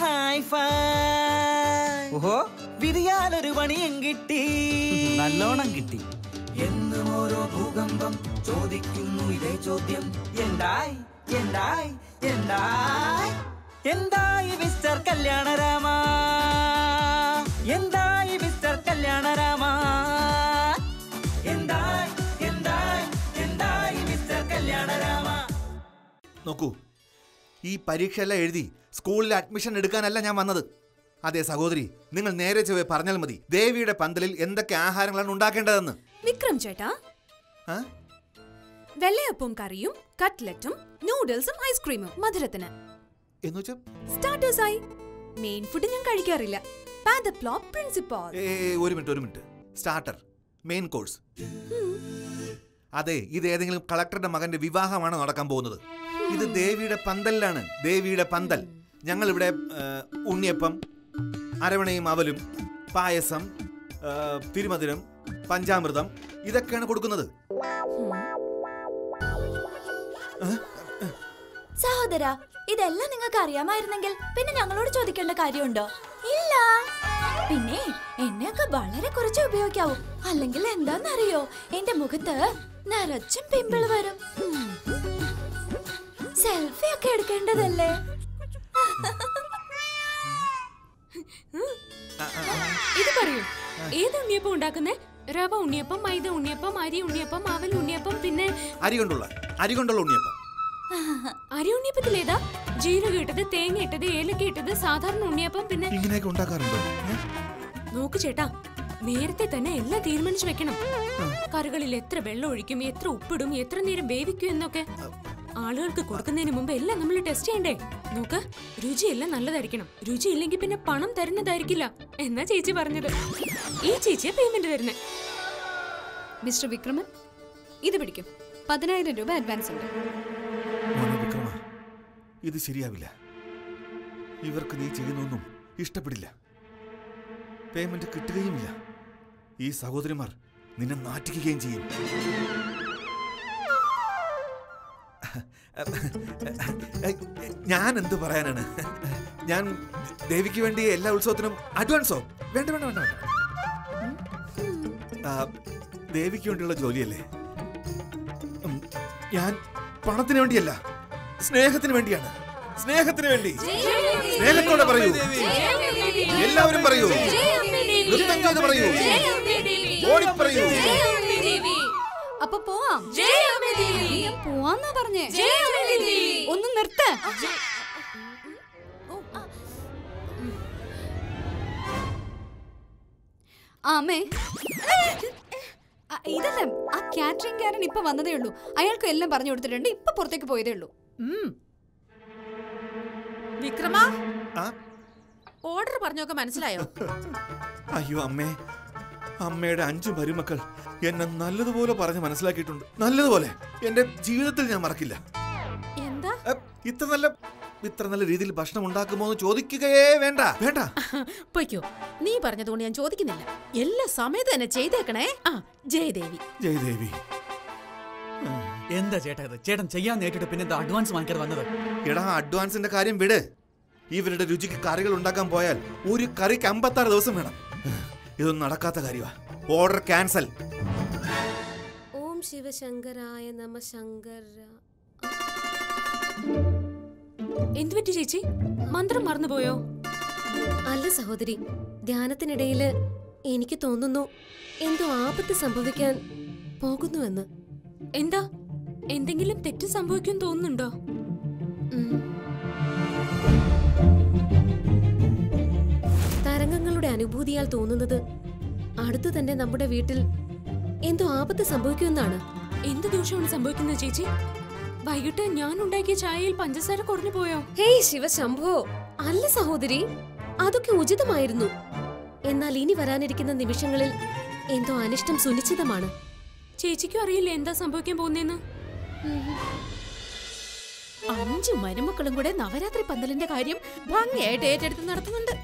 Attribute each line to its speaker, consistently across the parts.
Speaker 1: Hi phi
Speaker 2: ഓഹോ.
Speaker 1: വിരിയാലൊരു പണിയും കിട്ടി.
Speaker 2: നല്ലോണം കിട്ടി.
Speaker 1: എന്നും ഓരോ ഭൂകമ്പം ചോദിക്കുന്നു ഇതേ ചോദ്യം. എന്തായി? എന്തായി? എന്തായി? എന്തായി മിസ്റ്റർ കല്യാണരാമ? എന്തായി മിസ്റ്റർ കല്യാണരാമ? എന്തായി? എന്തായി? എന്തായി മിസ്റ്റർ കല്യാണരാമ?
Speaker 3: നോക്കൂ ഈ പരീക്ഷയെല്ലാം എഴുതി സ്കൂളിൽ അഡ്മിഷൻ എടുക്കാനല്ല ഞാൻ വന്നത്. അതെ സഹോദരി നിങ്ങൾ നേരെ ചൊവ്വേ പറഞ്ഞാൽ മതി. ദേവിയുടെ പന്തലിൽ എന്തൊക്കെ ആഹാരങ്ങളാണ് ഉണ്ടാക്കേണ്ടതെന്ന്.
Speaker 4: വിക്രം ചേട്ടാ? വെള്ളയപ്പവും കറിയും കട്ട്ലറ്റും നൂഡിൽസും ഐസ്ക്രീമും മധുരത്തിന്. സ്റ്റാർട്ടേഴ്സായി. മെയിൻ ഫുഡ് ഞാൻ കഴിക്കാറില്ല.
Speaker 3: ഒരു മിനിറ്റ് ഒരു മിനിറ്റ്. Starter main course. അതെ ഇത് ഏതെങ്കിലും കളക്ടറുടെ മകന്റെ വിവാഹമാണ് നടക്കാൻ പോകുന്നത്? ഇത് ദേവിയുടെ പന്തലിലാണ് ദേവിയുടെ പന്തൽ. ഞങ്ങൾ ഇവിടെ ഉണ്ണിയപ്പം അരവണയും അവലും പായസം തിരുമധുരം പഞ്ചാമൃതം ഇതൊക്കെയാണ് കൊടുക്കുന്നത്.
Speaker 5: സഹോദര ഇതെല്ലാം നിങ്ങൾക്ക് അറിയാമായിരുന്നെങ്കിൽ പിന്നെ ഞങ്ങളോട് ചോദിക്കേണ്ട കാര്യമുണ്ടോ? ഇല്ല. പിന്നെ എന്നെയൊക്കെ വളരെ കുറച്ച് ഉപയോഗിക്കാവൂ. അല്ലെങ്കിൽ എന്താണെന്നറിയോ എന്റെ മുഖത്ത് നിറച്ചും പിമ്പിൾ വരും. സെൽഫി ഒക്കെ എടുക്കേണ്ടതല്ലേ?
Speaker 6: ഇത് പറയൂ ഏത് ഉണ്ണിയപ്പം ഉണ്ടാക്കുന്നേ? റവ ഉണ്ണിയപ്പം മൈദ ഉണ്ണിയപ്പം അരി ഉണ്ണിയപ്പം അവൽ ഉണ്ണിയപ്പം പിന്നെ
Speaker 3: അരി കൊണ്ടുള്ള അരി കൊണ്ടുള്ള ഉണ്ണിയപ്പം.
Speaker 6: അരി ഉണ്ണിയപ്പത്തിൽ ഏതാ? ജീരകം ഇട്ടത് തേങ്ങ ഇട്ടത് ഏലക്ക ഇട്ടത് സാധാരണ ഉണ്ണിയപ്പം പിന്നെ
Speaker 3: ഇങ്ങനെയൊക്കെ ഉണ്ടാക്കാറുണ്ടോ?
Speaker 6: നോക്ക് ചേട്ടാ നേരത്തെ തന്നെ എല്ലാം തീരുമാനിച്ചു വെക്കണം. കറികളിൽ എത്ര വെള്ളം ഒഴിക്കും എത്ര ഉപ്പിടും എത്ര നേരം വേവിക്കും എന്നൊക്കെ. ആളുകൾക്ക് കൊടുക്കുന്നതിന് മുമ്പ് എല്ലാം നമ്മൾ ടെസ്റ്റ് ചെയ്യണ്ടേ? നോക്ക് രുചിയെല്ലാം നല്ലതായിരിക്കണം. രുചി ഇല്ലെങ്കിൽ പിന്നെ പണം തരുന്നതായിരിക്കില്ല. എന്നാ ചേച്ചി പറഞ്ഞത്. ഈ ചേച്ചിയെ പേയ്മെന്റ് തരുന്നേ.
Speaker 4: മിസ്റ്റർ വിക്രമൻ ഇത് പിടിക്കും. പതിനായിരം രൂപ അഡ്വാൻസ് ഉണ്ട്.
Speaker 3: ഇത് ശരിയാവില്ല. ഇവർക്ക് നീ ചെയ്യുന്നൊന്നും ഇഷ്ടപ്പെടില്ല. പേയ്മെന്റ് കിട്ടുകയുമില്ല. ഈ സഹോദരിമാർ നിന്നെ നാറ്റിക്കുകയും ചെയ്യും. ഞാൻ എന്ത് പറയാനാണ്? ഞാൻ ദേവിക്ക് വേണ്ടി എല്ലാ ഉത്സവത്തിനും അഡ്വാൻസോ വേണ്ട വേണ്ട വേണ്ട ദേവിക്ക് വേണ്ടിയുള്ള ജോലിയല്ലേ? ഞാൻ പണത്തിന് വേണ്ടിയല്ല സ്നേഹത്തിന് വേണ്ടിയാണ്. സ്നേഹത്തിന് വേണ്ടി. സ്നേഹത്തോടെ പറയൂ. എല്ലാവരും പറയൂ. നൃത്തം ചെയ്ത് പറയൂ. ഓടി പറയൂ
Speaker 4: അപ്പൊ പോവാം. ഞാൻ പോവാന്നാ പറഞ്ഞേ. ഒന്ന് നിർത്ത. ആമേ ഇതല്ല? ആ കാറ്ററിംഗ് കാരൻ ഇപ്പൊ വന്നതേ ഉള്ളൂ. അയാൾക്ക് എല്ലാം പറഞ്ഞു കൊടുത്തിട്ടുണ്ട്. ഇപ്പൊ പുറത്തേക്ക് പോയതേ ഉള്ളൂ.
Speaker 7: വിക്രമ?
Speaker 3: ആ?
Speaker 7: ഓർഡർ പറഞ്ഞൊക്കെ മനസ്സിലായോ?
Speaker 3: അയ്യോ അമ്മേ. അമ്മയുടെ അഞ്ചു മരുമക്കൾ എന്നെ നല്ലതുപോലെ പറഞ്ഞ് മനസ്സിലാക്കിയിട്ടുണ്ട്. നല്ലതുപോലെ. എന്റെ ജീവിതത്തിൽ ഞാൻ മറക്കില്ല.
Speaker 7: എന്താ?
Speaker 3: ഇത്ര നല്ല ഇത്ര നല്ല രീതിയിൽ ഭക്ഷണം ഉണ്ടാക്കുമോ എന്ന് ചോദിക്കുകയേ വേണ്ട. വേണ്ട.
Speaker 7: പൊയ്ക്കോ. നീ പറഞ്ഞതുകൊണ്ട് ഞാൻ ചോദിക്കുന്നില്ല. എല്ലാ സമയത്ത് തന്നെ ചെയ്തേക്കണേ. ആ ജയദേവി.
Speaker 3: ജയദേവി.
Speaker 2: എന്താ ചേട്ടാ ഇത്? ചേട്ടൻ ചെയ്യാൻ നേരിട്ട് പിന്നെ എന്താ അഡ്വാൻസ് വാങ്ങിക്കാതെ വന്നത്?
Speaker 3: എടാ അഡ്വാൻസിന്റെ കാര്യം വിട്. ഇവരുടെ രുചിക്ക് കറികൾ ഉണ്ടാക്കാൻ പോയാൽ ഒരു കറിക്ക് അമ്പത്താറ് ദിവസം വേണം. ഇതൊന്നും നടക്കാത്ത കാര്യമാ ഓർഡർ ക്യാൻസൽ
Speaker 8: ഓം ശിവശങ്കരായ നമ ശങ്കര.
Speaker 6: എന്തു പറ്റി ചേച്ചി? മന്ത്രം മറന്നുപോയോ?
Speaker 8: അല്ല സഹോദരി ധ്യാനത്തിനിടയിൽ എനിക്ക് തോന്നുന്നു എന്തോ ആപത്ത് സംഭവിക്കാൻ പോകുന്നുവെന്ന്.
Speaker 6: എന്താ? എന്തെങ്കിലും തെറ്റ് സംഭവിക്കും തോന്നുന്നുണ്ടോ?
Speaker 8: അനുഭൂതിയാൽ തോന്നുന്നത് അടുത്തു തന്നെ നമ്മുടെ വീട്ടിൽ എന്തോ ആപത്ത് സംഭവിക്കുമെന്നാണ്.
Speaker 6: എന്ത് ദോഷമാണ് സംഭവിക്കുന്നത് ചേച്ചി? വൈകിട്ട് ഞാൻ ഉണ്ടാക്കിയ ചായയിൽ പഞ്ചസാര കുറഞ്ഞു പോയോ?
Speaker 8: ഹേയ് ശിവശംഭോ അല്ല സഹോദരി അതൊക്കെ ഉചിതമായിരുന്നു. എന്നാൽ ഇനി വരാനിരിക്കുന്ന നിമിഷങ്ങളിൽ എന്തോ അനിഷ്ടം സുനിശ്ചിതമാണ്.
Speaker 6: ചേച്ചിക്കും അറിയില്ല എന്താ സംഭവിക്കാൻ പോകുന്നേന്ന്?
Speaker 7: അഞ്ചു മരുമക്കളും കൂടെ നവരാത്രി പന്തലിന്റെ കാര്യം ഭംഗിയായിട്ട് ഏറ്റെടുത്ത് നടത്തുന്നുണ്ട്.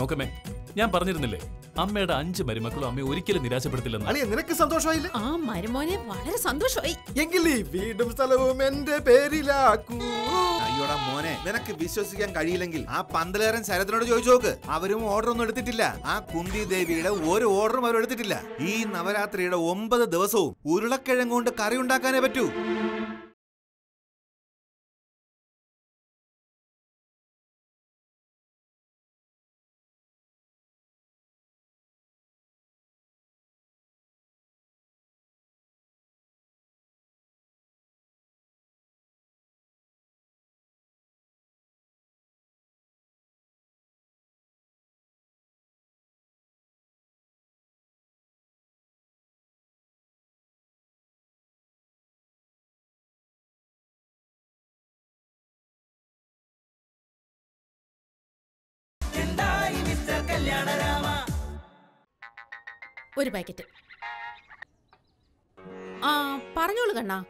Speaker 9: നോക്കമേ ഞാൻ പറഞ്ഞിരുന്നില്ലേ അമ്മയുടെ അഞ്ച് മരുമക്കളും അമ്മയെ ഒരിക്കലും നിരാശപ്പെടുത്തില്ലെന്ന്?
Speaker 10: അളിയ നിനക്ക് സന്തോഷമായില്ലേ?
Speaker 7: ആ മരുമോനെ വളരെ സന്തോഷമായി.
Speaker 10: എങ്കിൽ ഈ വീടും സ്ഥലവും എന്റെ പേരിലാക്കൂ.
Speaker 3: അയ്യോടാ മോനെ നിനക്ക് വിശ്വസിക്കാൻ കഴിയില്ലെങ്കിൽ ആ പന്തലേറൻ ശരത്തിനോട് ചോദിച്ചു നോക്ക്. അവരും ഓർഡർ ഒന്നും എടുത്തിട്ടില്ല. ആ കുന്തി ദേവിയുടെ ഒരു ഓർഡറും അവർ എടുത്തിട്ടില്ല. ഈ നവരാത്രിയുടെ ഒമ്പത് ദിവസവും ഉരുളക്കിഴങ്ങ് കൊണ്ട് കറി ഉണ്ടാക്കാനേ പറ്റൂ.
Speaker 7: ഒരു പാക്കറ്റ്. ആ പറഞ്ഞോളൂ കണ്ണാ.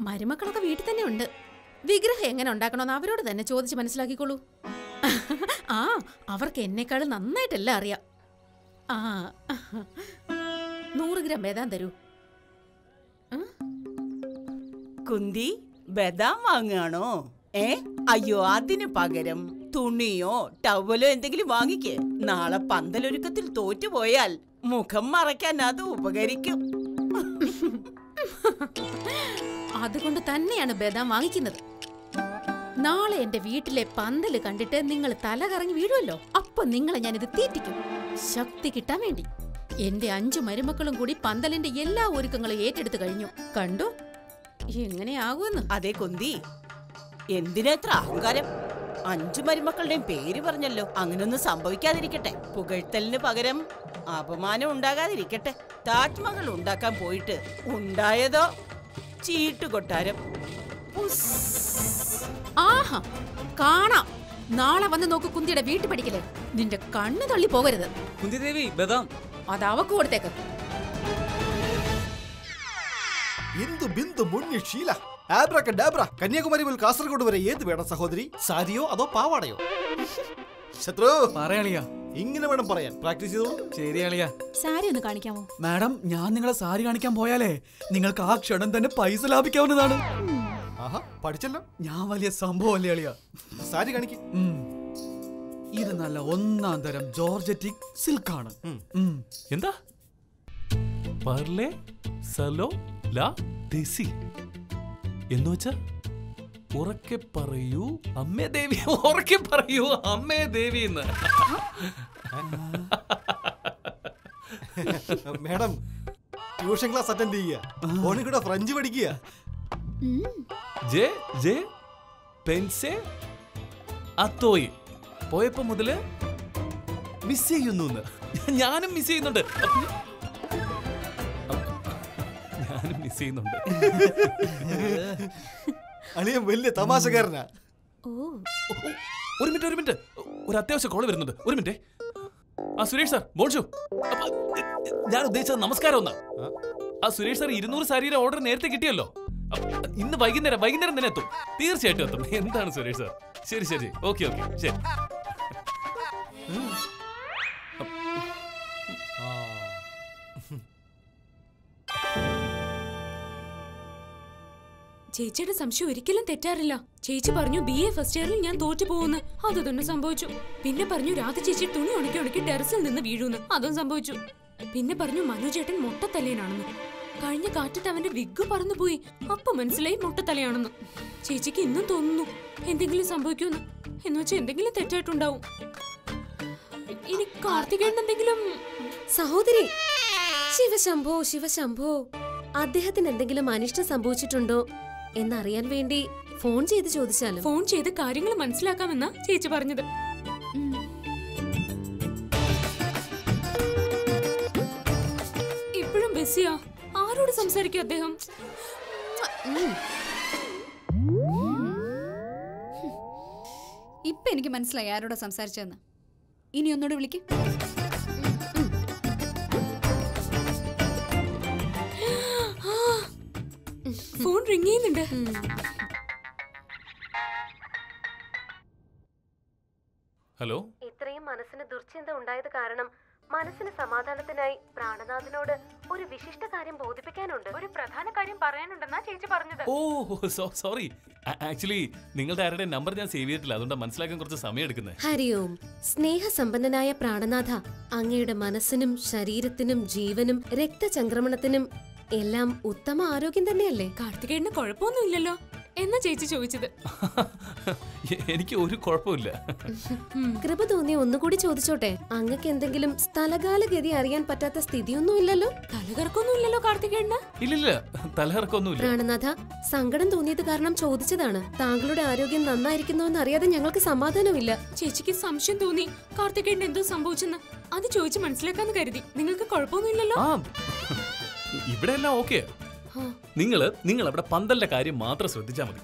Speaker 7: മരുമക്കളൊക്കെ വീട്ടിൽ തന്നെ ഉണ്ട്. വിഗ്രഹം എങ്ങനെ ഉണ്ടാക്കണമെന്ന് അവരോട് തന്നെ ചോദിച്ച് മനസ്സിലാക്കിക്കോളൂ. ആ അവർക്ക് എന്നെക്കാളും നന്നായിട്ടെല്ലാം അറിയാം. ആ നൂറ് ഗ്രാം ബദാം തരൂ.
Speaker 10: കുന്തി ബദാം വാങ്ങുകയാണോ? ഏ അയ്യോ അതിന് പകരം തുണിയോ ടവലോ എന്തെങ്കിലും വാങ്ങിക്കേ. നാളെ പന്തലൊരുക്കത്തിൽ തോറ്റുപോയാൽ മുഖം മറയ്ക്കാൻ അത് ഉപകരിക്കും.
Speaker 7: അതുകൊണ്ട് തന്നെയാണ് ബദാം വാങ്ങിക്കുന്നത്. നാളെ എന്റെ വീട്ടിലെ പന്തൽ കണ്ടിട്ട് നിങ്ങൾ തല കറങ്ങി വീഴുമല്ലോ അപ്പൊ നിങ്ങളെ ഞാനിത് തീറ്റിക്കും. ശക്തി കിട്ടാൻ വേണ്ടി. എന്റെ അഞ്ചു മരുമക്കളും കൂടി പന്തലിന്റെ എല്ലാ ഒരുക്കങ്ങളും ഏറ്റെടുത്തു കഴിഞ്ഞു. കണ്ടു? എങ്ങനെയാകുമെന്ന്?
Speaker 10: അതേ കൊന്തി എന്തിനെത്ര അഹങ്കാരം? അഞ്ചു മരുമക്കളുടെയും പേര് പറഞ്ഞല്ലോ. അങ്ങനൊന്നും സംഭവിക്കാതിരിക്കട്ടെ. പുകഴ്ത്തലിന് പകരം അപമാനം ഉണ്ടാകാതിരിക്കട്ടെ. താജ്മഹൽ ഉണ്ടാക്കാൻ പോയിട്ട് ഉണ്ടായതോ? ചീട്ടുകൊട്ടാരം.
Speaker 7: ആഹാ കാണാം. നാളെ വന്ന് നോക്ക് കുന്തിയുടെ വീട്ടു പഠിക്കലേ നിന്റെ കണ്ണ് തള്ളി പോകരുത്.
Speaker 2: കുന്തിദേവി ബദാം.
Speaker 7: അത് അവക്ക് കൊടുത്തേക്ക്.
Speaker 11: ഇന്ദു ബിന്ദു മുന്നി ഷീല ഡാബ്ര കന്യാകുമാരി മുതൽ കാസർഗോഡ് വരെ ഏത് വേണം സഹോദരി? സാരിയോ അതോ പാവാടയോ? ശത്രു.
Speaker 2: പറയാളിയാ
Speaker 11: ഇങ്ങനെ വേണം പറയാൻ. പ്രാക്ടീസ് ചെയ്തോ
Speaker 2: ശരിയാളിയാ
Speaker 4: സാരി ഒന്ന് കാണിക്കാമോ?
Speaker 2: മാഡം ഞാൻ നിങ്ങളെ സാരി കാണിക്കാൻ പോയാലേ നിങ്ങൾക്ക് ആ ക്ഷണം തന്നെ പൈസ ലാഭിക്കാവുന്നതാണ്.
Speaker 11: ആഹാ പഠിച്ചല്ലോ.
Speaker 2: ഞാൻ വലിയ സംഭവമല്ലേ അളിയാ.
Speaker 11: സാരി കാണിക്കും.
Speaker 2: ഇത് നല്ല ഒന്നാം തരം ജോർജറ്റിക് സിൽക്ക് ആണ്
Speaker 9: എന്താ? പർലേ സലോ ലാ ദേസി. എന്ന് വെച്ചാ ഉറക്കെ പറയൂ അമ്മേ ദേവി ഉറക്കെ പറയൂ അമ്മേ ദേവി എന്ന്.
Speaker 11: മേഡം ട്യൂഷൻ ക്ലാസ് അറ്റൻഡ് ചെയ്യുക. ഫോണിൽ കൂടെ ഫ്രഞ്ച് പഠിക്കുക.
Speaker 9: ജെ ജെ പെൻസെ അത്തോയി. പോയപ്പോ മുതൽ മിസ് ചെയ്യുന്നു ഞാനും മിസ് ചെയ്യുന്നുണ്ട്. മിസ് ചെയ്യുന്നുണ്ട്.
Speaker 11: അളിയൻ വലിയ തമാശക്കാരനാ.
Speaker 8: ഓ.
Speaker 9: ഒരു മിനിറ്റ് ഒരു മിനിറ്റ്. ഒരു അത്യാവശ്യ കോൾ വരുന്നുണ്ട്. ഒരു മിനിറ്റ്. ആ സുരേഷ് സാർ ബോൺഷു അപ്പൊ, ഞാൻ ഉദ്ദേശിച്ചത് നമസ്കാരം ഒന്ന് ആ സുരേഷ് സാർ ഇരുന്നൂറ് സാരിയുടെ ഓർഡർ നേരത്തെ കിട്ടിയല്ലോ. ഇന്ന് വൈകുന്നേരം വൈകുന്നേരം തന്നെ എത്തും. തീർച്ചയായിട്ടും എത്തും. എന്താണ് സുരേഷ് സാർ? ശരി ശരി. Okay okay. ശരി.
Speaker 6: ചേച്ചിയുടെ സംശയം ഒരിക്കലും തെറ്റാറില്ല. ചേച്ചി പറഞ്ഞു ബി എ ഫസ്റ്റ് ഇയറിൽ ഞാൻ തോറ്റു പോകുന്നു. അത് തന്നെ സംഭവിച്ചു. പിന്നെ പറഞ്ഞു രാധ ചേച്ചി തുണി ഉണക്കി ഉണക്കി ടെറസിൽ നിന്ന് വീഴുന്നു. അതും സംഭവിച്ചു. പിന്നെ പറഞ്ഞു മനുചേട്ടൻ മൊട്ടത്തലയനാണെന്ന്. കഴിഞ്ഞ കാറ്റിട്ട് അവന്റെ വിഗ് പറന്നുപോയി. അപ്പൊ മനസ്സിലായി മൊട്ടത്തലയാണെന്ന്. ചേച്ചിക്ക് ഇന്നും തോന്നുന്നു എന്തെങ്കിലും സംഭവിക്കുമെന്ന്. എന്ന് വെച്ചാൽ എന്തെങ്കിലും തെറ്റായിട്ടുണ്ടാവും. ഇനി കാർത്തികേയൻ എന്തെങ്കിലും?
Speaker 8: സഹോദരി ശിവശംഭോ ശിവശംഭോ. അദ്ദേഹത്തിന് എന്തെങ്കിലും അനിഷ്ടം സംഭവിച്ചിട്ടുണ്ടോ? എന്നറിയാൻ വേണ്ടി ഫോൺ ചെയ്ത് ചോദിച്ചാലും.
Speaker 6: ഫോൺ ചെയ്ത് കാര്യങ്ങൾ മനസ്സിലാക്കാമെന്നാ ചേച്ചി പറഞ്ഞത്. ഇപ്പോഴും ബിസിയാ? ആരോട് സംസാരിക്കും അദ്ദേഹം?
Speaker 4: ഇപ്പൊ എനിക്ക് മനസ്സിലായി ആരോടാ സംസാരിച്ചതെന്ന്. ഇനി ഒന്നുകൂടെ വിളിക്ക്.
Speaker 6: ഫോൺ റിങ് ചെയ്യുന്നുണ്ട്.
Speaker 9: ഹലോ
Speaker 8: ഇത്രയും മനസ്സിന് ദുർചിന്ത ഉണ്ടായത് കാരണം മനസ്സിന് സമാധാനത്തിനായി പ്രാണനാഥനോട് ഒരു വിശിഷ്ട കാര്യം ബോധിപ്പിക്കാനുണ്ട്.
Speaker 6: ഒരു പ്രധാന കാര്യം പറയാനുണ്ടെന്നാ ചേച്ചി പറഞ്ഞത്.
Speaker 9: ഓ സോറി ആക്ച്വലി നിങ്ങളുടെ ആരുടെ നമ്പർ ഞാൻ സേവ് ചെയ്തിട്ടില്ല. അതുകൊണ്ട് മനസ്സിലാക്കാൻ കുറച്ച് സമയം എടുക്കുന്നത്
Speaker 8: ഹരി ഓം സ്നേഹസമ്പന്നനായ പ്രാണനാഥ അങ്ങയുടെ മനസ്സിനും ശരീരത്തിനും ജീവനും രക്തചംക്രമണത്തിനും എല്ലാം ഉത്തമ ആരോഗ്യം തന്നെയല്ലേ?
Speaker 6: കാർത്തികേടിന് കുഴപ്പമൊന്നും ഇല്ലല്ലോ എന്നാ ചേച്ചി ചോദിച്ചത്?
Speaker 9: എനിക്ക് ഒരു കുഴപ്പമില്ല.
Speaker 8: കൃപ തോന്നി ഒന്നുകൂടി ചോദിച്ചോട്ടെ. അങ്ങക്ക് എന്തെങ്കിലും സ്ഥലകാലഗതി അറിയാൻ പറ്റാത്ത സ്ഥിതിയൊന്നും ഇല്ലല്ലോ
Speaker 6: തലകറക്കൊന്നുമില്ലല്ലോ ഇല്ലല്ലോ
Speaker 9: ഇല്ലില്ല തലകറക്കൊന്നുമില്ല.
Speaker 8: പ്രാണനാഥ സങ്കടം തോന്നിയത് കാരണം ചോദിച്ചതാണ്. താങ്കളുടെ ആരോഗ്യം നന്നായിരിക്കുന്നു എന്ന് അറിയാതെ ഞങ്ങൾക്ക് സമാധാനമില്ല.
Speaker 6: ചേച്ചിക്ക് സംശയം തോന്നി. കാർത്തികേണ്ട എന്തോ സംഭവിച്ചെന്ന് അത് ചോദിച്ചു മനസ്സിലാക്കാന്ന് കരുതി. നിങ്ങൾക്ക് കുഴപ്പമൊന്നുമില്ലല്ലോ?
Speaker 9: ആ ഇവിടെ എല്ലാം ഓക്കെ നിങ്ങൾ നിങ്ങൾ അവിടെ പന്തലിന്റെ കാര്യം മാത്രം ശ്രദ്ധിച്ചാൽ മതി.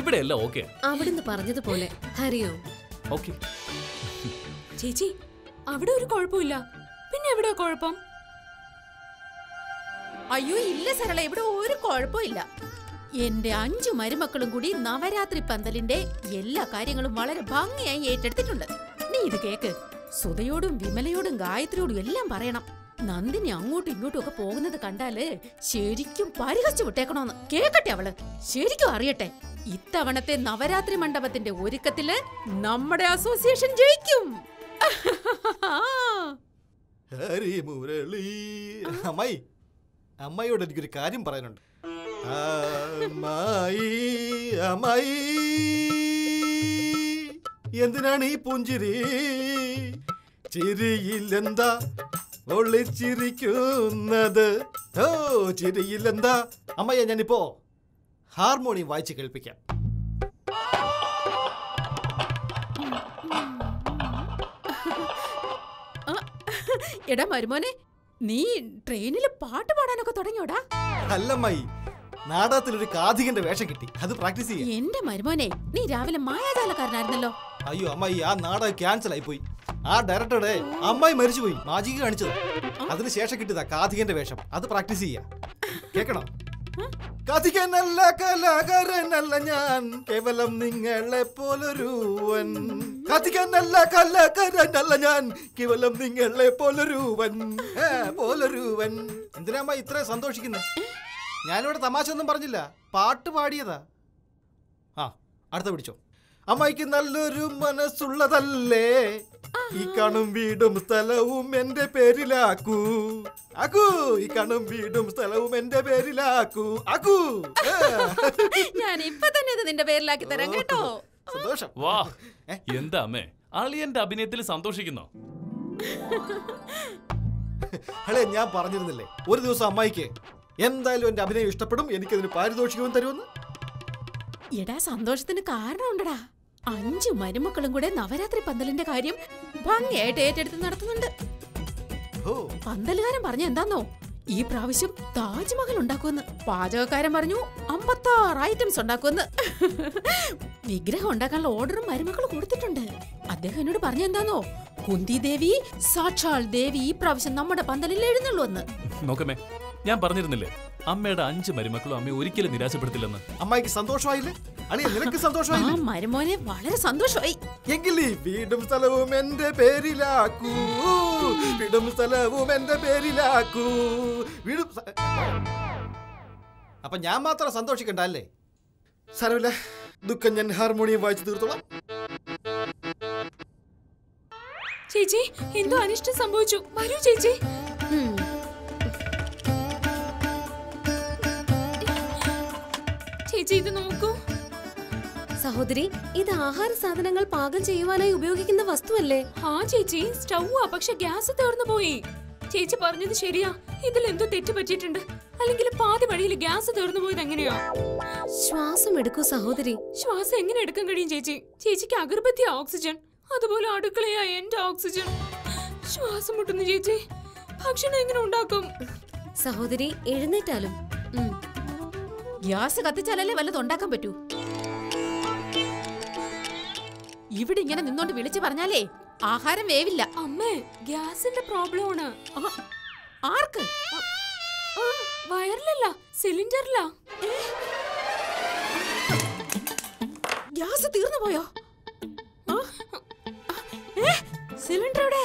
Speaker 9: ഇവിടെ എല്ലാം ഓക്കെ
Speaker 8: അവിടുന്ന് പറഞ്ഞതുപോലെ. ഹരിയോ.
Speaker 9: ഓക്കെ
Speaker 6: ചേച്ചി അവിടെ ഒരു കുഴപ്പമില്ല. പിന്നെ എവിടെ കുഴപ്പം?
Speaker 7: അയ്യോ ഇല്ല സരള ഇവിടെ ഒരു കുഴപ്പമില്ല. എന്റെ അഞ്ചു മരുമക്കളും കൂടി നവരാത്രി പന്തലിന്റെ എല്ലാ കാര്യങ്ങളും വളരെ ഭംഗിയായി ഏറ്റെടുത്തിട്ടുണ്ട്. നീ ഇത് കേക്ക്. സുധയോടും വിമലയോടും ഗായത്രിയോടും എല്ലാം പറയണം. നന്ദിനി അങ്ങോട്ടും ഇങ്ങോട്ടും ഒക്കെ പോകുന്നത് കണ്ടാൽ ശരിക്കും പരിഹസിച്ചു വിട്ടേക്കണോന്ന് കേക്കട്ടെ അവൾ. ശരിക്കും അറിയട്ടെ ഇത്തവണത്തെ നവരാത്രി മണ്ഡപത്തിന്റെ ഒരുക്കത്തിൽ നമ്മുടെ അസോസിയേഷൻ ജയിക്കും.
Speaker 11: ഹരി അമ്മായി അമ്മായിയോട് എനിക്കൊരു കാര്യം പറയാനുണ്ട്. അമ്മായി അമ്മായി. എന്തിനാണ് ഈ പുഞ്ചിരി? ചിരിയില്ലെന്താ ഒളിച്ചിരിക്കുന്നത്. ഓ ചിരിയില്ലെന്താ അമ്മയ്യ ഞാനിപ്പോ ഹാർമോണിയം വായിച്ച് കേൾപ്പിക്കാം.
Speaker 7: എടാ മരുമോനെ നീ ട്രെയിനിൽ പാട്ട് പാടാനൊക്കെ തുടങ്ങിയോടാ?
Speaker 11: അല്ലമ്മായി നാടകത്തിൽ ഒരു കാതികന്റെ വേഷം കിട്ടി. അത് പ്രാക്ടീസ് ചെയ്യാം.
Speaker 7: എന്റെ മരുമോനെ നീ രാവിലെ മായാജാലക്കാരനായിരുന്നല്ലോ.
Speaker 11: അയ്യോ അമ്മായി ആ നാടകം ക്യാൻസൽ ആയി പോയി ആ ഡയറക്ടറുടെ അമ്മായി മരിച്ചുപോയി. മാജിക് കാണിച്ചത്. അതിന് ശേഷം കിട്ടിയതാ കാഥികന്റെ വേഷം. അത് പ്രാക്ടീസ് ചെയ്യാം. കേക്കണം കാഥികനല്ല കലാകാരനല്ല ഞാൻ. കേവലം നിങ്ങളെ പോലൊരുവൻ. കാഥികനല്ല കലാകാരനല്ല ഞാൻ. കേവലം നിങ്ങളെ പോലൊരുവൻ. പോലൊരുവൻ. എന്തിനാ അമ്മ ഇത്ര സന്തോഷിക്കുന്നത് ഞാനിവിടെ തമാശ ഒന്നും പറഞ്ഞില്ല. പാട്ട് പാടിയതാ. ആ അടുത്ത പിടിച്ചോ. അമ്മായിക്ക് നല്ലൊരു മനസ്സുള്ളതല്ലേ? ഈ കാണും വീടും സ്ഥലവും എന്റെ പേരിലാക്കൂ. ആക്കൂ ഈ കാണും വീടും സ്ഥലവും എന്റെ പേരിലാക്കൂ. ആക്കൂ.
Speaker 7: ഞാൻ ഇപ്പൊ തന്നെ ഇത് നിന്റെ പേരിലാക്കി തരാം കേട്ടോ.
Speaker 11: സന്തോഷം.
Speaker 9: വാ. എന്താ അമ്മേ? അളിയന്റെ അഭിനയത്തിൽ സന്തോഷിക്കുന്നു?
Speaker 11: അളെ ഞാൻ പറഞ്ഞിരുന്നില്ലേ ഒരു ദിവസം അമ്മായിക്ക് എന്തായാലും എന്റെ അഭിനയം ഇഷ്ടപ്പെടും എനിക്കതിന് പാരിതോഷികവും തരുമെന്ന്?
Speaker 7: എടാ സന്തോഷത്തിന് കാരണമുണ്ടടാ. അഞ്ചു മരുമക്കളും കൂടെ നവരാത്രി പന്തലിന്റെ കാര്യം ഭംഗിയായിട്ട് ഏറ്റെടുത്ത് നടത്തുന്നുണ്ട്.
Speaker 11: ഓ
Speaker 7: പന്തലുകാരൻ പറഞ്ഞ എന്താന്നോ? ഈ പ്രാവശ്യം താജ്മഹൽ ഉണ്ടാക്കുമെന്ന്. പാചകക്കാരൻ പറഞ്ഞു അമ്പത്താറ് ഐറ്റംസ് ഉണ്ടാക്കുമെന്ന്. വിഗ്രഹം ഉണ്ടാക്കാനുള്ള ഓർഡറും മരുമക്കൾ കൊടുത്തിട്ടുണ്ട്. അദ്ദേഹം എന്നോട് പറഞ്ഞ എന്താന്നോ? കുന്തി ദേവി സാക്ഷാൽ ദേവി ഈ പ്രാവശ്യം നമ്മുടെ പന്തലിൽ എഴുന്നള്ളൂ എന്ന്
Speaker 9: നോക്കമേ ഞാൻ പറഞ്ഞിരുന്നില്ലേ? അമ്മയുടെ അഞ്ച് മരുമക്കളും അമ്മയെ ഒരിക്കലും നിരാശപ്പെടുത്തില്ലെന്ന്.
Speaker 11: അമ്മായിക്ക് സന്തോഷമായില്ലേ? അളിയ നിനക്ക്
Speaker 7: ആ
Speaker 11: സന്തോഷമായില്ലേ
Speaker 7: മരുമോനെ വളരെ സന്തോഷമായി.
Speaker 11: എങ്കിൽ ഈ വീടും സ്ഥലവും എന്റെ പേരിലാക്കൂ. വീടും സ്ഥലവും എന്റെ പേരിലാക്കൂ. വീടും സ്ഥ- അപ്പൊ ഞാൻ മാത്രം സന്തോഷിക്കണ്ട അല്ലേ? സാരമില്ല. ദുഃഖം ഞാൻ ഹാർമോണിയം വായിച്ചു തീർത്തോളാം.
Speaker 6: ചേച്ചി എന്തോ അനിഷ്ടം സംഭവിച്ചു. വരൂ ചേച്ചി. ചേച്ചി ഇത് നോക്കൂ.
Speaker 8: സഹോദരി ഇത് ആഹാര സാധനങ്ങൾ പാകം ചെയ്യുവാനായി ഉപയോഗിക്കുന്ന വസ്തുവല്ലേ?
Speaker 6: ആ ചേച്ചി സ്റ്റൗവാ പക്ഷെ ഗ്യാസ് തീർന്നു പോയി. ചേച്ചി പറഞ്ഞത് ശരിയാ. ഇതിൽ എന്തോ തെറ്റ് പറ്റിയിട്ടുണ്ട്. അല്ലെങ്കിൽ പാതി വഴിയിൽ ഗ്യാസ് തീർന്നു പോയത് എങ്ങനെയാ?
Speaker 8: ശ്വാസം എടുക്കൂ സഹോദരി.
Speaker 6: ശ്വാസം എങ്ങനെ എടുക്കാൻ കഴിയും ചേച്ചി? ചേച്ചിക്ക് അഗർബത്തി ഓക്സിജൻ അതുപോലെ അടുക്കളയാ എന്റെ ഓക്സിജൻ. ശ്വാസം മുട്ടുന്നു ചേച്ചി. ഭക്ഷണം എങ്ങനെ ഉണ്ടാക്കും?
Speaker 8: സഹോദരി എഴുന്നേറ്റാലും.
Speaker 7: ഗ്യാസ് കത്തിച്ചാലല്ലേ വല്ലതും ഉണ്ടാക്കാൻ പറ്റൂ? ഇവിടെ ഇങ്ങനെ നിന്നോണ്ട് വിളിച്ചു പറഞ്ഞാലേ ആഹാരം വേവില്ല.
Speaker 6: അമ്മേ ഗ്യാസിന്റെ പ്രോബ്ലം ആണ്
Speaker 7: ആർക്ക്?
Speaker 6: വയറിലല്ല സിലിണ്ടറിലാ.
Speaker 7: ഗ്യാസ് തീർന്നു പോയോ? സിലിണ്ടർ അവിടെ.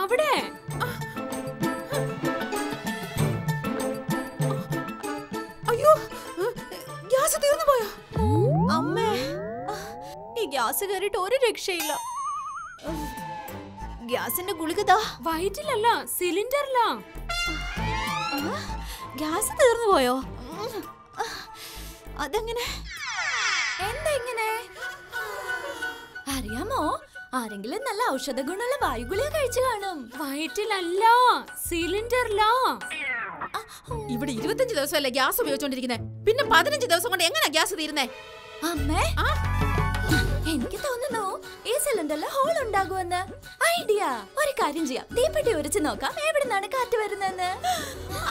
Speaker 6: അവിടെ
Speaker 5: ഗ്യാസ് കയറിയിട്ട് ഒരു രക്ഷയില്ല. ഗ്യാസിന്റെ ഗുളികതാ
Speaker 6: വയറ്റിലല്ല സിലിണ്ടറിലാ.
Speaker 5: ഗ്യാസ് തീർന്നു പോയോ? അതെങ്ങനെ? എന്താ ഇങ്ങനെ അറിയാമോ? ആരെങ്കിലും നല്ല ഔഷധ ഗുണമുള്ള വായുഗുളിക കഴിച്ചു കാണും.
Speaker 6: വയറ്റിലല്ല സിലിണ്ടറിലാ.
Speaker 7: ഇവിടെ ഇരുപത്തഞ്ച് ദിവസമല്ലേ ഗ്യാസ് ഉപയോഗിച്ചോണ്ടിരിക്കുന്നത് പിന്നെ പതിനഞ്ച് ദിവസം കൊണ്ട് എങ്ങനെ ഗ്യാസ് തീരുന്നേ?
Speaker 5: അമ്മേ. എനിക്ക് തോന്നുന്നു ഈ സിലിണ്ടറിൽ ഹോൾ ഉണ്ടാകുമെന്ന്. ഐഡിയ ഒരു കാര്യം ചെയ്യാം. തീപ്പെട്ടി ഉരച്ച് നോക്കാം. എവിടെ നിന്നാണ് കാറ്റ് വരുന്നതെന്ന്.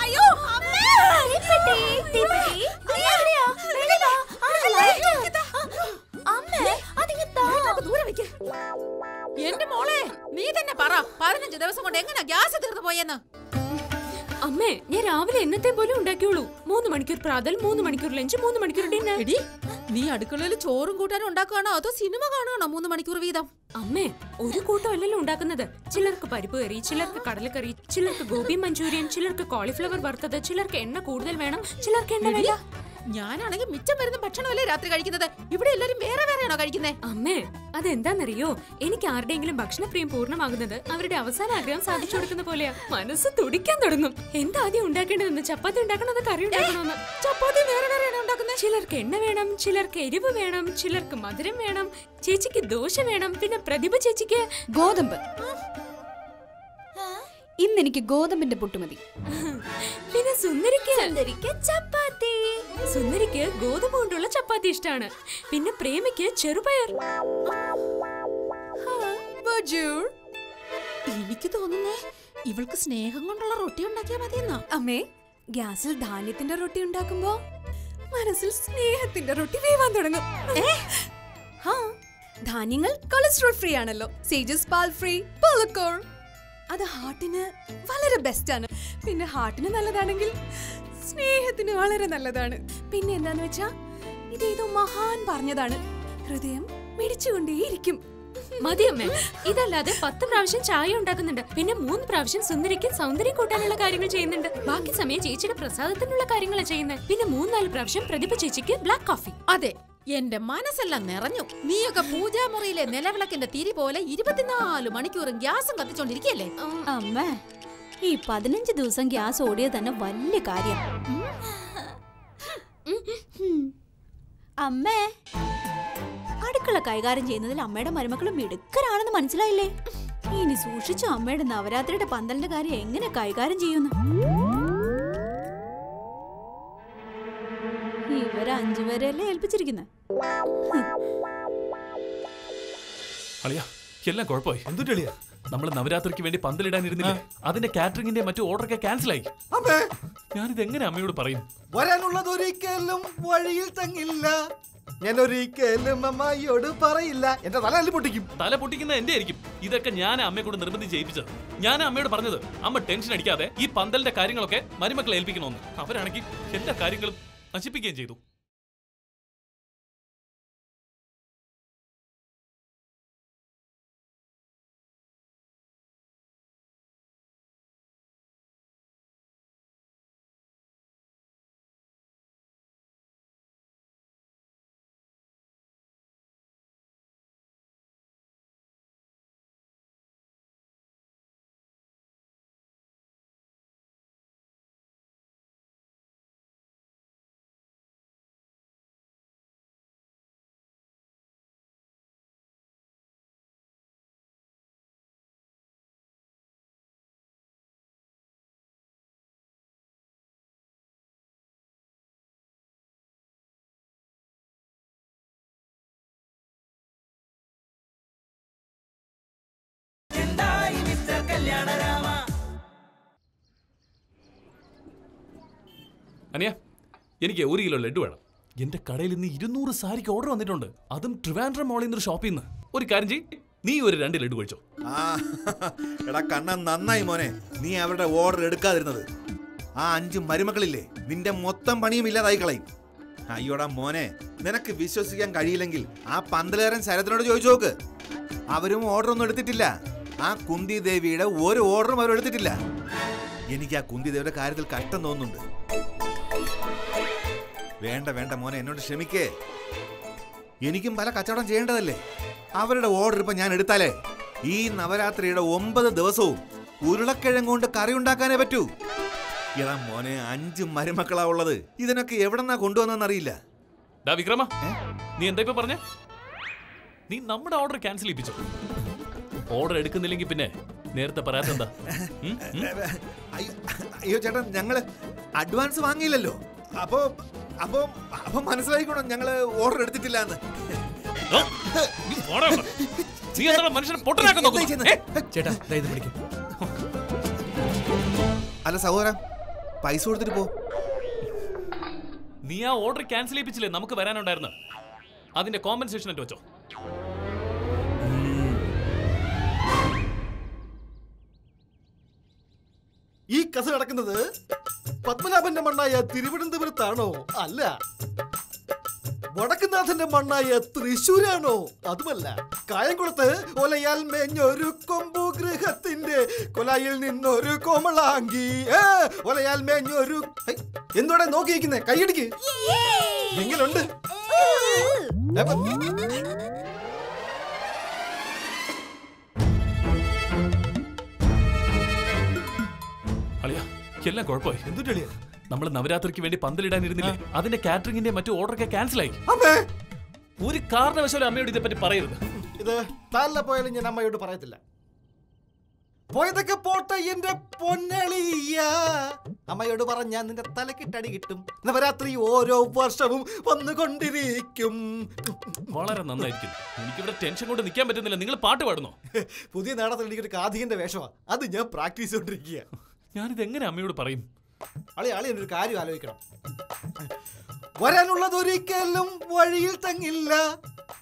Speaker 5: അയ്യോ അമ്മേ! തീപ്പെട്ടി തീപ്പെട്ടി. അമ്മേ അതിങ്ങ്
Speaker 7: ദൂരെ വെക്ക് എന്റെ മോളെ നീ തന്നെ പറ. പതിനഞ്ച് ദിവസം കൊണ്ട് എങ്ങനെ ഗ്യാസ് തീർന്നു പോയെന്ന്?
Speaker 6: അമ്മേ ഞാൻ രാവിലെ എന്നത്തെ പോലും ഉണ്ടാക്കിയുള്ളൂ മൂന്ന് മണിക്കൂർ പ്രാതൽ മൂന്ന് മണിക്കൂർ ലഞ്ച് മൂന്ന് മണിക്കൂർ ഡിന്നർ.
Speaker 7: നീ അടുക്കളയിൽ ചോറും കൂട്ടാനും ഉണ്ടാക്കുകയാണോ? അതോ സിനിമ കാണുകയാണോ? മൂന്ന് മണിക്കൂർ വീതം.
Speaker 6: അമ്മേ ഒരു കൂട്ടം അല്ലല്ലോ ഉണ്ടാക്കുന്നത്. ചിലർക്ക് പരിപ്പ് കറി ചിലർക്ക് കടലക്കറി ചിലർക്ക് ഗോപി മഞ്ചൂരിയൻ ചിലർക്ക് കോളിഫ്ലവർ വറുത്തത് ചിലർക്ക് എണ്ണ കൂടുതൽ വേണം ചിലർക്ക് എണ്ണ വേണ്ട.
Speaker 7: ഞാനാണെങ്കിൽ മിച്ചം വരുന്ന ഭക്ഷണമല്ലേ രാത്രി കഴിക്കുന്നത്? ഇവിടെ എല്ലാരും വേറെ വേറെയാണോ കഴിക്കുന്നത്
Speaker 6: അമ്മേ അതെന്താന്നറിയോ? എനിക്ക് ആരുടെയെങ്കിലും ഭക്ഷണപ്രിയം പൂർണമാകുന്നത് അവരുടെ അവസാന ആഗ്രഹം സാധിച്ചു കൊടുക്കുന്ന പോലെയാ. മനസ്സ് തുടിക്കാൻ തുടങ്ങും. എന്താ ആദ്യം ഉണ്ടാക്കേണ്ടതെന്ന്? ചപ്പാത്തി ഉണ്ടാക്കണത് കറി ഉണ്ടാക്കണമെന്ന്
Speaker 7: ചപ്പാത്തി വേറെ ഉണ്ടാക്കുന്നത്
Speaker 6: ചിലർക്ക് എണ്ണ വേണം ചിലർക്ക് എരിവ് വേണം ചിലർക്ക് മധുരം വേണം ചേച്ചിക്ക് ദോശ വേണം പിന്നെ പ്രതിഭ ചേച്ചിക്ക്
Speaker 4: ഗോതമ്പ്. ഇന്ന് എനിക്ക് ഗോതമ്പിന്റെ പുട്ടുമതി
Speaker 6: പിന്നെ സുന്ദരിക്ക്
Speaker 5: സുന്ദരിക്ക് ചപ്പാത്തി.
Speaker 6: സുന്ദരിക്ക് ഗോതമ്പ് കൊണ്ടുള്ള ചപ്പാത്തി ഇഷ്ടമാണ് പിന്നെ പ്രേമിക്ക് ചെറുപയർ.
Speaker 7: ബജൂർ. എനിക്ക് തോന്നുന്നേ ഇവൾക്ക് സ്നേഹം കൊണ്ടുള്ള റൊട്ടി ഉണ്ടാക്കിയാ മതിയെന്നാ.
Speaker 4: അമ്മേ ഗ്യാസിൽ ധാന്യത്തിന്റെ റൊട്ടി ഉണ്ടാക്കുമ്പോ മനസ്സിൽ സ്നേഹത്തിന്റെ റൊട്ടി വേവാൻ തുടങ്ങും. ധാന്യങ്ങൾ കൊളസ്ട്രോൾ ഫ്രീ ആണല്ലോ. സേജസ് പാൽ ഫ്രീ പോലക്കോർ അത് ഹാർട്ടിന് വളരെ ബെസ്റ്റ് ആണ്. പിന്നെ ഹാർട്ടിന് നല്ലതാണെങ്കിൽ സ്നേഹത്തിന് വളരെ നല്ലതാണ്. പിന്നെ എന്താന്ന് വെച്ചാ ഇതേതോ മഹാൻ പറഞ്ഞതാണ്. ഹൃദയം മിടിച്ചുകൊണ്ടേയിരിക്കും.
Speaker 6: മതിയമ്മേ. ഇതല്ലാതെ പത്ത് പ്രാവശ്യം ചായ ഉണ്ടാക്കുന്നുണ്ട്. പിന്നെ മൂന്ന് പ്രാവശ്യം സുന്ദരിക്ക് സൗന്ദര്യം കൂട്ടാനുള്ള കാര്യങ്ങൾ ചെയ്യുന്നുണ്ട്. ബാക്കി സമയം ചേച്ചിയുടെ പ്രസാദത്തിനുള്ള കാര്യങ്ങളാണ് ചെയ്യുന്നത്. പിന്നെ മൂന്നാൽ പ്രാവശ്യം പ്രതിഭ ചേച്ചിക്ക് ബ്ലാക്ക് കോഫി
Speaker 7: അതെ എന്റെ മനസ്സെല്ലാം നിറഞ്ഞു. നീയൊക്കെ പൂജാമുറിയിലെ നിലവിളക്കിന്റെ തിരി പോലെ ഇരുപത്തിനാല് മണിക്കൂറും ഗ്യാസും കത്തിച്ചോണ്ടിരിക്കല്ലേ?
Speaker 5: അമ്മ ഈ പതിനഞ്ച് ദിവസം ഗ്യാസ് ഓടിയത് തന്നെ വലിയ കാര്യം. അമ്മേ അടുക്കള കൈകാര്യം ചെയ്യുന്നതിൽ അമ്മയുടെ മരുമക്കളും മിടുക്കരാണെന്ന് മനസ്സിലായില്ലേ? ഇനി സൂക്ഷിച്ചു അമ്മയുടെ നവരാത്രിയുടെ പന്തലിന്റെ കാര്യം എങ്ങനെ കൈകാര്യം ചെയ്യുന്നു? ഇവരെ അഞ്ചുപേരെയല്ലേ ഏൽപ്പിച്ചിരിക്കുന്നത്
Speaker 9: എല്ലാം കുഴപ്പമായി.
Speaker 11: എന്തുട്ടളിയാ
Speaker 9: നമ്മൾ നവരാത്രിക്ക് വേണ്ടി പന്തലിടാനിരുന്നില്ല? അതിന്റെ കാറ്ററിംഗിന്റെ മറ്റു ഓർഡറൊക്കെ ക്യാൻസൽ ആയി ഞാനിത് എങ്ങനെ അമ്മയോട് പറയും?
Speaker 11: വരാനുള്ളത് ഒരിക്കലും വഴിയിൽ തങ്ങില്ല. ഞാൻ ഒരിക്കലും അമ്മയോട് പറയില്ല. എന്റെ തല അല്ലി പൊട്ടിക്കും.
Speaker 9: തല പൊട്ടിക്കുന്ന എന്റെ ആയിരിക്കും ഇതൊക്കെ ഞാൻ അമ്മയെ കൊണ്ട് നിർബന്ധിച്ച് ചെയ്യിപ്പിച്ചത് ഞാൻ അമ്മയോട് പറഞ്ഞത് അമ്മ ടെൻഷൻ അടിക്കാതെ ഈ പന്തലിന്റെ കാര്യങ്ങളൊക്കെ മരുമക്കളെ ഏൽപ്പിക്കണമെന്ന്. അവരാണെങ്കിൽ എല്ലാ കാര്യങ്ങളും നശിപ്പിക്കുകയും ചെയ്തു. അനിയ എനിക്ക് ഒരു കിലോ ലഡു വേണം. എന്റെ കടയിൽ നിന്ന് ഇരുന്നൂറ് സാരിക്ക് ഓർഡർ വന്നിട്ടുണ്ട്. അതും ട്രിവാൻഡ്രം മോളിൽ നിന്ന് ഷോപ്പിൽ നിന്ന് ഒരു കാര്യം ചെയ് നീ ഒരു രണ്ട് ലഡു കഴിച്ചോ.
Speaker 3: എടാ കണ്ണ നന്നായി മോനെ. നീ അവരുടെ ഓർഡർ എടുക്കാതിരുന്നത്. ആ അഞ്ച് മരുമക്കളില്ലേ നിന്റെ മൊത്തം പണിയും ഇല്ലാതായി കളയും. അയ്യോടാ മോനെ നിനക്ക് വിശ്വസിക്കാൻ കഴിയില്ലെങ്കിൽ ആ പന്തലേറൻ ശരത്തിനോട് ചോദിച്ചു നോക്ക്. അവരും ഓർഡർ ഒന്നും എടുത്തിട്ടില്ല. ആ കുന്തി ദേവിയുടെ ഒരു ഓർഡറും അവർ എടുത്തിട്ടില്ല. എനിക്ക് ആ കുന്തി ദേവിയുടെ കാര്യത്തിൽ കഷ്ടം തോന്നുന്നുണ്ട്. വേണ്ട വേണ്ട മോനെ എന്നോട് ക്ഷമിക്കേ. എനിക്കും പല കച്ചവടം ചെയ്യേണ്ടതല്ലേ? അവരുടെ ഓർഡർ ഇപ്പൊ ഞാൻ എടുത്താലേ? ഈ നവരാത്രിയുടെ ഒമ്പത് ദിവസവും ഉരുളക്കിഴങ്ങ് കൊണ്ട് കറി ഉണ്ടാക്കാനേ പറ്റൂ. ഇതാ മോനെ അഞ്ച് മരുമക്കളാ ഉള്ളത്. ഇതിനൊക്കെ എവിടെന്നാ കൊണ്ടുവന്നെന്നറിയില്ല
Speaker 9: ഡാ വിക്രമ നീ എന്താ ഇപ്പൊ പറഞ്ഞേ? നീ നമ്മുടെ ഓർഡർ ക്യാൻസൽ ചെയ്യിപ്പിച്ചു? ഓർഡർ എടുക്കുന്നില്ലെങ്കിൽ പിന്നെ നേരത്തെ പറയാത്ത എന്താ?
Speaker 3: അയ്യോ ചേട്ടാ ഞങ്ങൾ അഡ്വാൻസ് വാങ്ങിയില്ലല്ലോ. അപ്പോ അപ്പോ അപ്പൊ മനസ്സിലായിക്കോണം? ഞങ്ങൾ ഓർഡർ എടുത്തിട്ടില്ല എന്ന് അല്ല സഹോദര പൈസ കൊടുത്തിട്ട് പോ.
Speaker 9: നീ ആ ഓർഡർ ക്യാൻസൽ ചെയ്യിപ്പിച്ചില്ലേ നമുക്ക് വരാനുണ്ടായിരുന്നു? അതിന്റെ കോമ്പൻസേഷൻ എന്റെ വെച്ചോ.
Speaker 11: ഈ കഥ നടക്കുന്നത് പത്മനാഭന്റെ മണ്ണായ തിരുവനന്തപുരത്താണോ? അല്ല. വടക്കുനാഥന്റെ മണ്ണായ തൃശൂരാണോ അതുമല്ല. കായംകുളത്ത് ഒലയാൽ മേഞ്ഞൊരു കൊമ്പു ഗൃഹത്തിന്റെ കൊലായിൽ നിന്നൊരു കോമളാങ്കി. ഒലയാൽ മേഞ്ഞൊരു എന്തോടെ നോക്കിയിരിക്കുന്നേ? കൈയടിക്ക് എങ്ങനുണ്ട്?
Speaker 9: എല്ലാം കുഴപ്പമായി.
Speaker 11: എന്തുട്ടളിയാ
Speaker 9: നമ്മൾ നവരാത്രിക്ക് വേണ്ടി പന്തലിടാൻ ഇരുന്നില്ലേ അതിന്റെ കാറ്ററിംഗിന്റെ മറ്റു ഓർഡറൊക്കെ ക്യാൻസൽ ആയി ഒരു കാരണവശാലും അമ്മയോട് ഇതേപ്പറ്റി പറയരുത്.
Speaker 11: ഇത് താല്ല പോയാലും ഞാൻ അമ്മയോട് പറയത്തില്ല. പോയതൊക്കെ പോട്ടെ എന്റെ പൊന്നളിയ. അമ്മയോട് പറഞ്ഞാൽ നിന്റെ തലക്കിട്ടടി കിട്ടും. നവരാത്രി ഓരോ വർഷവും വന്നുകൊണ്ടിരിക്കും.
Speaker 9: വളരെ നന്നായിരിക്കും. എനിക്കിവിടെ ടെൻഷൻ കൊണ്ട് നിൽക്കാൻ പറ്റുന്നില്ല. നിങ്ങൾ പാട്ട് പാടുന്നോ?
Speaker 11: പുതിയ നാടകത്തിൽ എനിക്കൊരു കാതികന്റെ വേഷമാണ് അത് ഞാൻ പ്രാക്ടീസ് ചെയ്തോണ്ടിരിക്കുക
Speaker 9: ഞാനിത് എങ്ങനെ അമ്മയോട് പറയും?
Speaker 11: അളി അളി എന്നൊരു കാര്യം ആലോചിക്കണം. വരാനുള്ളത് ഒരിക്കലും വഴിയിൽ തങ്ങില്ല.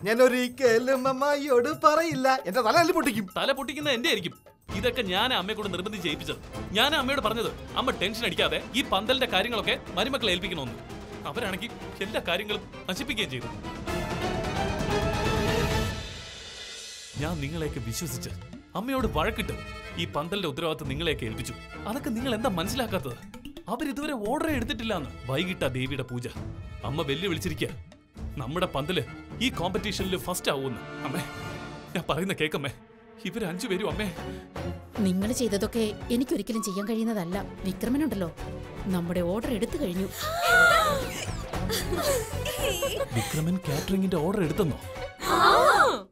Speaker 11: ഞാൻ ഒരിക്കലും അമ്മയോട് പറയില്ല. എന്റെ തല അല്ലി പൊട്ടിക്കും.
Speaker 9: തല പൊട്ടിക്കുന്ന എന്റെ ആയിരിക്കും ഇതൊക്കെ ഞാൻ അമ്മയെ കൂടെ നിർബന്ധിച്ച് ചെയ്യിപ്പിച്ചത് ഞാൻ അമ്മയോട് പറഞ്ഞത് അമ്മ ടെൻഷൻ അടിക്കാതെ ഈ പന്തലിന്റെ കാര്യങ്ങളൊക്കെ മരുമക്കളെ ഏൽപ്പിക്കണമെന്ന്. അവരാണെങ്കിൽ എല്ലാ കാര്യങ്ങളും നശിപ്പിക്കുകയും ചെയ്തു. ഞാൻ നിങ്ങളെയൊക്കെ വിശ്വസിച്ച് അമ്മയോട് വഴക്കിട്ട് ഈ പന്തലിന്റെ ഉത്തരവാദിത്വം നിങ്ങളെയൊക്കെ ഏൽപ്പിച്ചു. അതൊക്കെ നിങ്ങൾ എന്താ മനസ്സിലാക്കാത്തത്? അവരിതുവരെ ഓർഡർ എടുത്തിട്ടില്ല എന്ന് വൈകിട്ട ദേവിയുടെ പൂജ. അമ്മ വെല്ലുവിളിച്ചിരിക്കുക നമ്മുടെ പന്തൽ ഈ കോമ്പറ്റീഷനിൽ ഫസ്റ്റ് ആവുമെന്ന് അമ്മേ ഞാൻ പറയുന്ന കേക്കമ്മേ ഇവർ അഞ്ചുപേരും അമ്മേ.
Speaker 7: നിങ്ങൾ ചെയ്തതൊക്കെ എനിക്കൊരിക്കലും ചെയ്യാൻ കഴിയുന്നതല്ല. വിക്രമനുണ്ടല്ലോ. നമ്മുടെ ഓർഡർ എടുത്തു കഴിഞ്ഞു.
Speaker 9: വിക്രമൻ കാറ്ററിംഗിന്റെ ഓർഡർ എടുത്തെന്നോ?
Speaker 5: ആ.